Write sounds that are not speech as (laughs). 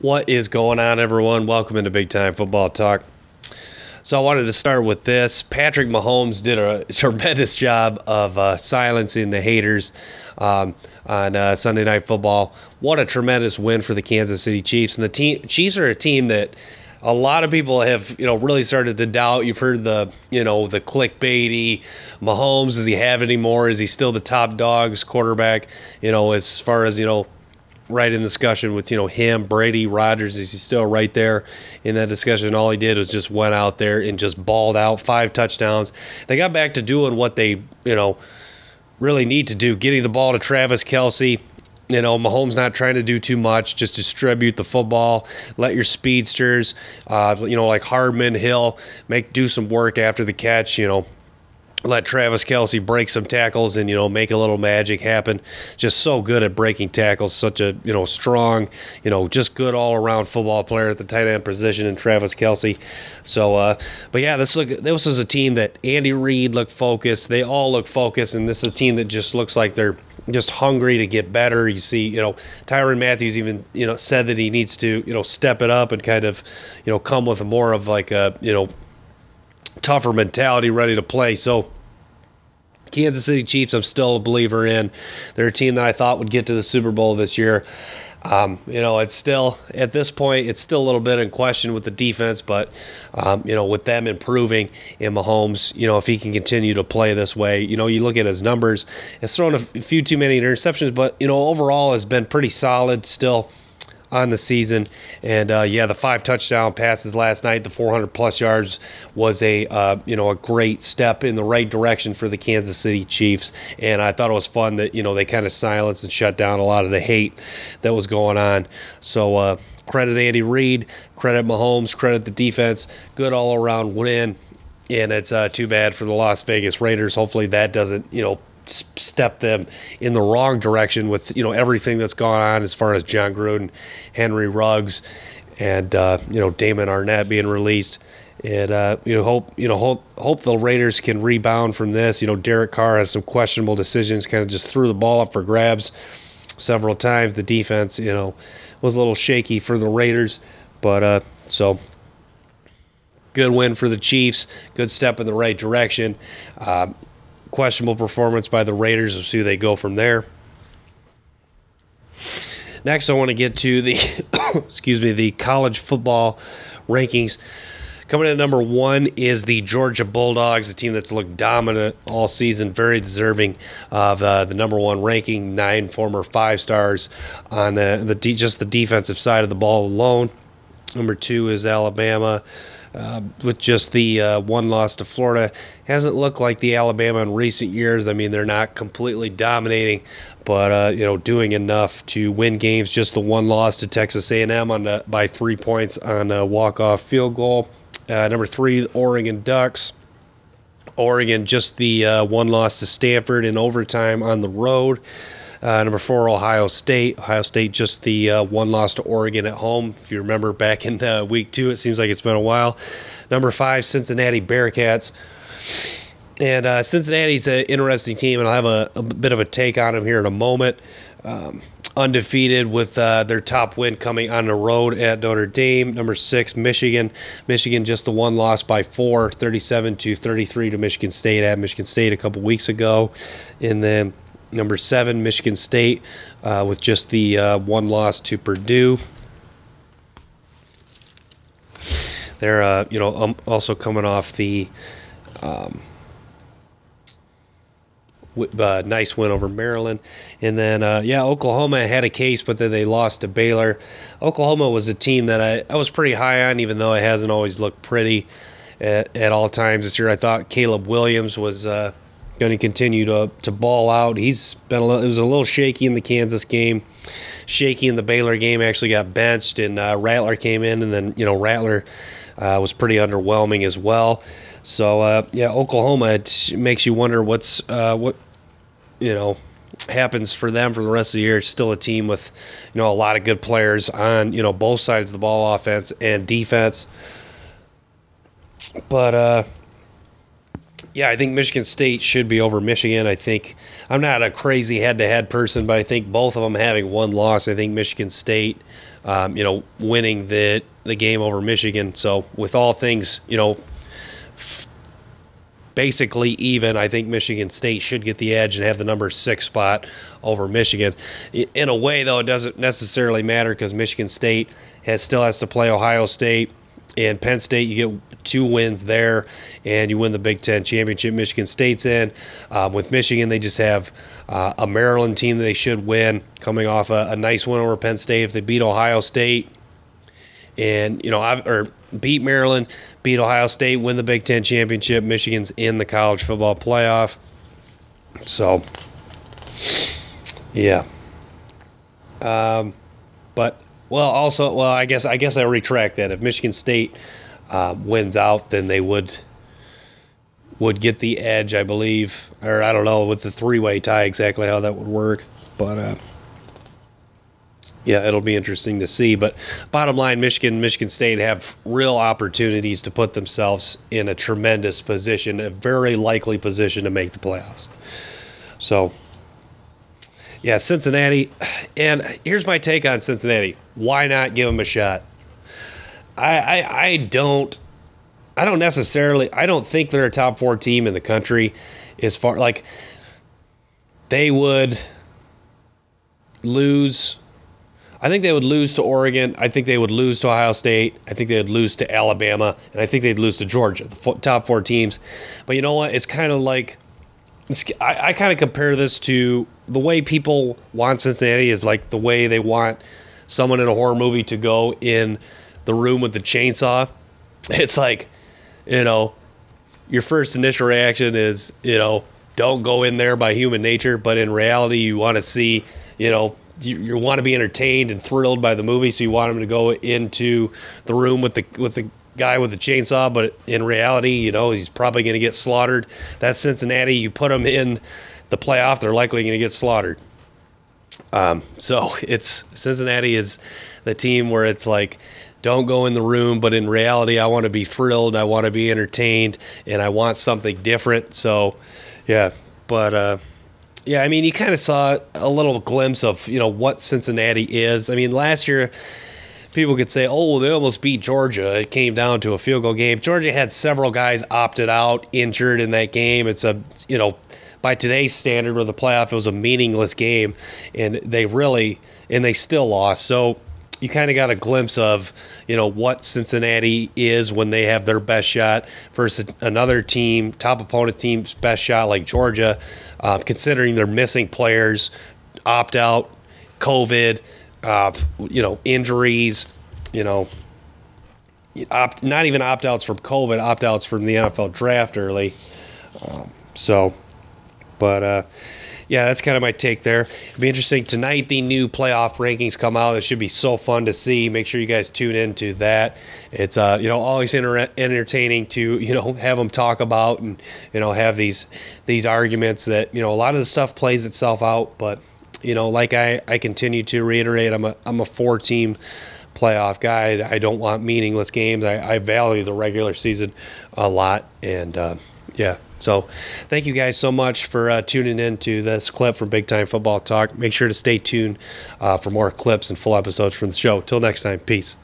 What is going on, everyone? Welcome into Big Time Football Talk. So I wanted to start with this. Patrick Mahomes did a (laughs) tremendous job of uh, silencing the haters um, on uh, Sunday Night Football. What a tremendous win for the Kansas City Chiefs! And the team Chiefs are a team that a lot of people have you know really started to doubt. You've heard the you know the clickbaity Mahomes. Does he have any more? Is he still the top dogs quarterback? You know, as far as you know right in discussion with you know him, Brady, Rodgers. Is he still right there in that discussion? All he did was just went out there and just balled out five touchdowns. They got back to doing what they you know really need to do, getting the ball to Travis Kelce. You know, Mahomes not trying to do too much, just distribute the football, let your speedsters, uh, you know, like Hardman, Hill, make do some work after the catch. You know, let Travis Kelce break some tackles and you know make a little magic happen. Just so good at breaking tackles. Such a you know strong, you know just good all around football player at the tight end position in Travis Kelce. So, uh, but yeah, this look this is a team that Andy Reid looked focused. They all look focused, and this is a team that just looks like they're just hungry to get better. You see, you know, Tyrann Mathieu even, you know, said that he needs to, you know, step it up and kind of, you know, come with a more of like a, you know, tougher mentality, ready to play. So Kansas City Chiefs, I'm still a believer in. They're a team that I thought would get to the Super Bowl this year. Um, you know, it's still at this point, it's still a little bit in question with the defense, but um, you know, with them improving in Mahomes, you know, if he can continue to play this way, you know, you look at his numbers, it's thrown a few too many interceptions, but you know, overall has been pretty solid still on the season. And uh, yeah, the five touchdown passes last night, the 400 plus yards was a uh, you know a great step in the right direction for the Kansas City Chiefs. And I thought it was fun that you know they kind of silenced and shut down a lot of the hate that was going on. So uh, credit Andy Reid, credit Mahomes, credit the defense. Good all around win. And it's uh, too bad for the Las Vegas Raiders. Hopefully that doesn't you know step them in the wrong direction with you know everything that's gone on as far as Jon Gruden, Henry Ruggs, and uh, you know Damon Arnette being released. And uh, you know hope you know hope hope the Raiders can rebound from this. You know Derek Carr has some questionable decisions, kind of just threw the ball up for grabs several times. The defense you know was a little shaky for the Raiders, but uh, so good win for the Chiefs. Good step in the right direction. Um, questionable performance by the Raiders. We'll see who they go from there. Next, I want to get to the (coughs) excuse me the college football rankings. Coming in at number one is the Georgia Bulldogs, a team that's looked dominant all season, very deserving of uh, the number one ranking. Nine former five stars on uh, the just the defensive side of the ball alone. Number two is Alabama. Uh, with just the uh, one loss to Florida. Hasn't looked like the Alabama in recent years. I mean, they're not completely dominating, but uh, you know, doing enough to win games. Just the one loss to Texas A&M on the, by three points on a walk-off field goal. Uh, number three, Oregon Ducks. Oregon just the uh, one loss to Stanford in overtime on the road. Uh, number four, Ohio State. Ohio State just the uh, one loss to Oregon at home. If you remember back in uh, week two, it seems like it's been a while. Number five, Cincinnati Bearcats. And uh, Cincinnati's an interesting team, and I'll have a, a, bit of a take on them here in a moment. Um, undefeated with uh, their top win coming on the road at Notre Dame. Number six, Michigan. Michigan just the one loss by four, 37 to 33 to Michigan State at Michigan State a couple weeks ago. And then Number seven, Michigan State, uh, with just the uh, one loss to Purdue. They're, uh, you know, um, also coming off the um, uh, nice win over Maryland. And then, uh, yeah, Oklahoma had a case, but then they lost to Baylor. Oklahoma was a team that I, I was pretty high on, even though it hasn't always looked pretty at, at all times this year. I thought Caleb Williams was uh, going to continue to to ball out. He's been a little, it was a little shaky in the Kansas game, shaky in the Baylor game. Actually got benched, and uh, Rattler came in, and then you know Rattler uh, was pretty underwhelming as well. So uh, yeah, Oklahoma it makes you wonder what's uh, what you know happens for them for the rest of the year. It's still a team with you know a lot of good players on you know both sides of the ball, offense and defense. But uh, yeah, I think Michigan State should be over Michigan. I think I'm not a crazy head-to-head person, but I think both of them having one loss. I think Michigan State, um, you know, winning the the game over Michigan. So with all things, you know, f- basically even, I think Michigan State should get the edge and have the number six spot over Michigan. In a way, though, it doesn't necessarily matter because Michigan State has still has to play Ohio State and Penn State, you get two wins there, and you win the Big Ten championship. Michigan State's in. Um, with Michigan, they just have uh, a Maryland team that they should win, coming off a, a, nice win over Penn State. If they beat Ohio State, and you know, or beat Maryland, beat Ohio State, win the Big Ten championship, Michigan's in the college football playoff. So, yeah. Um, but well, also, well, I guess I guess I retract that. If Michigan State uh, wins out, then they would would get the edge, I believe, or I don't know with the three way tie exactly how that would work, but uh, yeah, it'll be interesting to see. But bottom line, Michigan, Michigan State have real opportunities to put themselves in a tremendous position, a very likely position to make the playoffs. So yeah, Cincinnati. And here's my take on Cincinnati. Why not give them a shot? I, I, I don't I don't necessarily I don't think they're a top four team in the country as far like they would lose I think they would lose to Oregon. I think they would lose to Ohio State. I think they would lose to Alabama, and I think they'd lose to Georgia, the top four teams. But you know what? It's kind of like I, I kind of compare this to the way people want Cincinnati is like the way they want someone in a horror movie to go in the room with the chainsaw. (laughs) It's like, you know, your first initial reaction is, you know, don't go in there by human nature, but in reality, you want to see, you know, you, you want to be entertained and thrilled by the movie, so you want them to go into the room with the with the guy with the chainsaw, but in reality, you know, he's probably going to get slaughtered. That's Cincinnati. You put them in the playoff, they're likely going to get slaughtered. Um, so (laughs) it's Cincinnati is the team where it's like, don't go in the room, but in reality, I want to be thrilled, I want to be entertained, and I want something different. So, yeah, but uh, yeah, I mean, you kind of saw a little glimpse of you know what Cincinnati is. I mean, last year people could say, oh, they almost beat Georgia. It came down to a field goal game. Georgia had several guys opted out, injured in that game. It's a, you know, by today's standard with the playoff, it was a meaningless game. And they really, and they still lost. So you kind of got a glimpse of, you know, what Cincinnati is when they have their best shot versus another team, top opponent team's best shot like Georgia, uh, considering they're missing players, opt out, COVID uh, you know, injuries, you know, opt, not even opt outs from COVID, opt outs from the NFL draft early. Um, so, but uh, yeah, that's kind of my take there. It'll be interesting tonight. The new playoff rankings come out. It should be so fun to see. Make sure you guys tune into that. It's uh, you know always inter- entertaining to (laughs) you know have them talk about and you know have these these arguments that you know a lot of the stuff plays itself out, but you know, like I, I continue to reiterate, I'm a I'm a four team playoff guy. I don't want meaningless games. I, I value the regular season a lot, and uh, yeah. So, thank you guys so much for uh, tuning in to this clip from Big Time Football Talk. Make sure to stay tuned uh, for more clips and full episodes from the show. Till next time, peace.